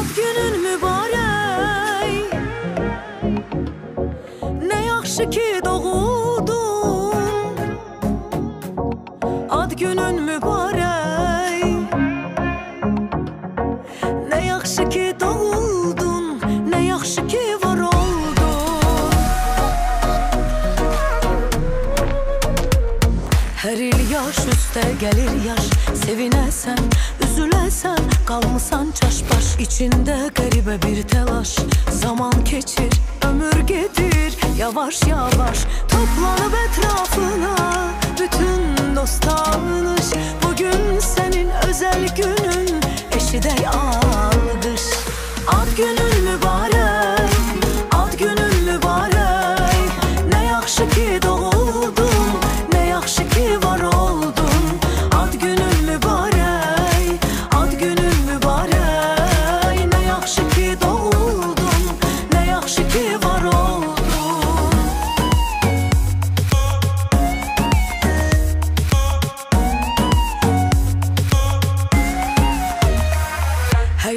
Ad günün mübarək Nə yaxşı ki doğdun. Ad günün mübarək Nə yaxşı ki doğdun il yaş üstə gəlir yaş Sevinəsən, üzüləsən Qalmısan çaş-baş. İçində qəribə bir təlaş Zaman keçir, ömür gedir Yavaş yavaş. Toplanıb ətrafına Bütün dost tanış Bugün sənin özəl günün Eşidək alqış Ad günün mübarək Ad günün mübarək Nə yaxşı ki doğdun Nə yaxşı ki var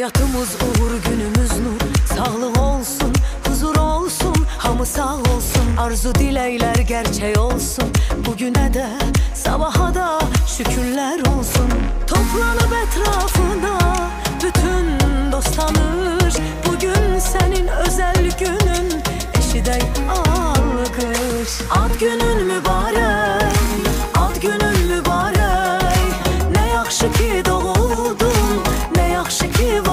Hayatımız uğur günümüz nur. Sağlık olsun huzur olsun Hamı sağ olsun. Arzu diləklər gerçek olsun. Bugüne de sabaha da şükürler olsun. Toplanıp etrafına bütün dost Bugün senin özel günün eşidək alkış Ad günün mübarək Ad günün mübarək Nə yaxşı ki doğdun Nə yaxşı ki var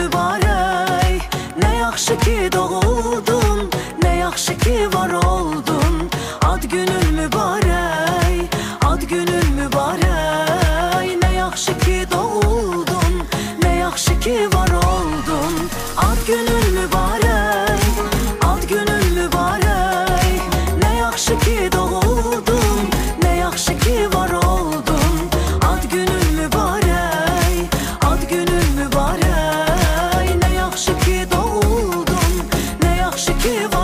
mübarək Nə yaxşı ki doğuldun Nə yaxşı ki var oldun. Ad günün mübarək Ad günün mübarək Nə yaxşı ki doğuldun Nə yaxşı ki var oldun. Ad günün mübarək give